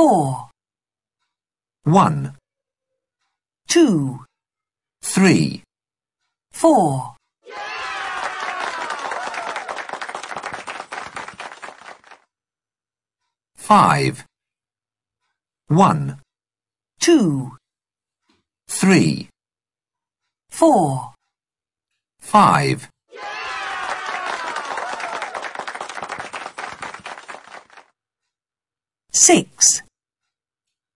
Four, One. two, Three. four, Five. One. two, Three. four, Five. six,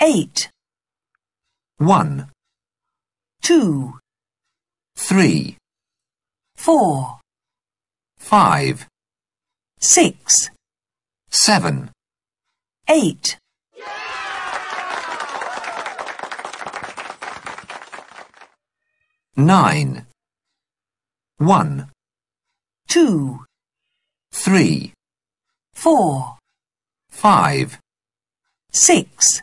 Eight, One. two, Three. four, Five. six, Seven. eight, Nine. One. two, Three. four, Five. six,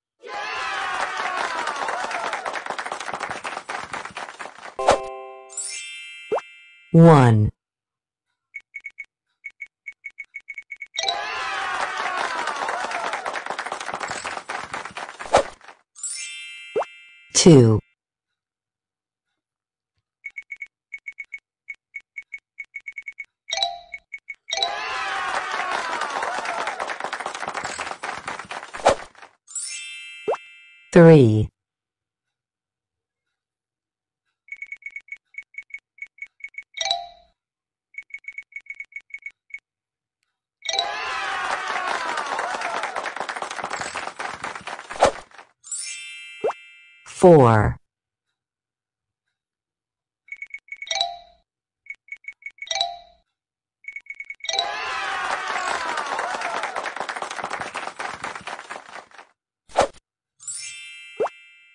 one, two, three, four,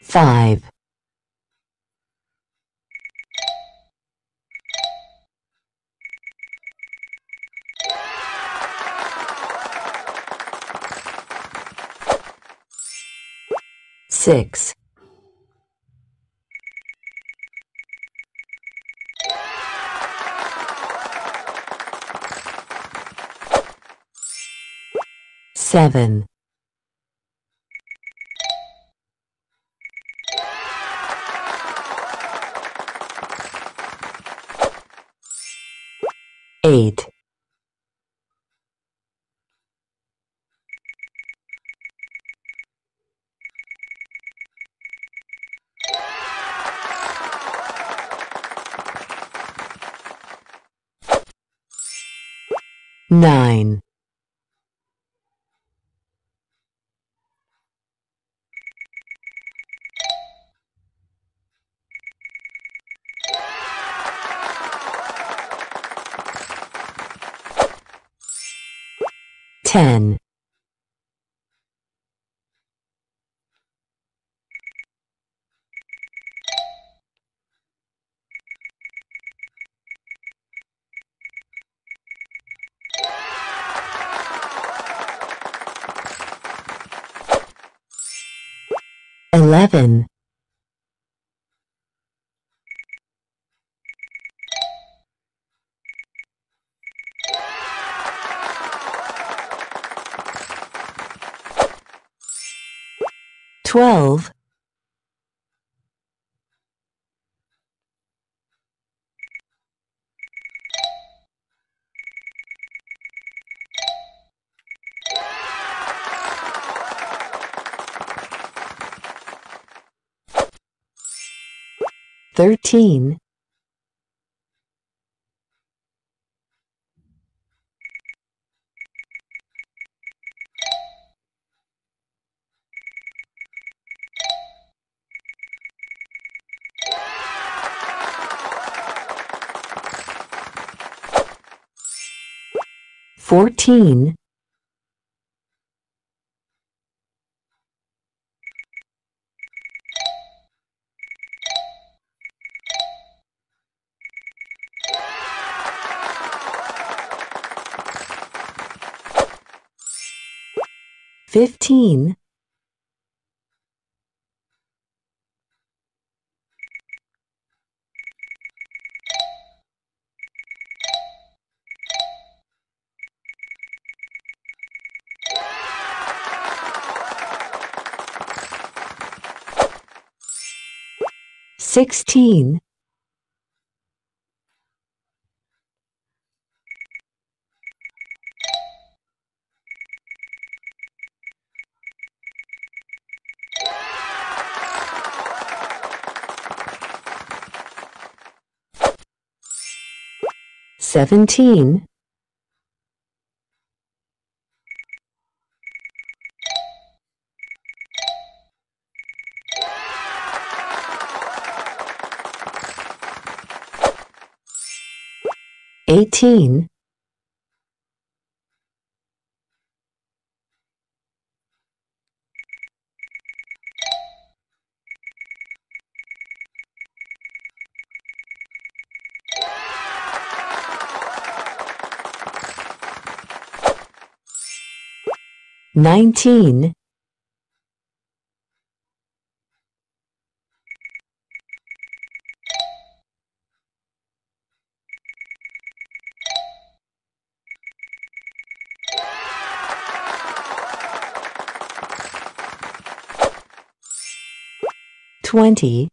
five, six, seven, eight, nine, 10. 11. Twelve, thirteen, fourteen, fifteen, sixteen, seventeen, eighteen, nineteen, twenty,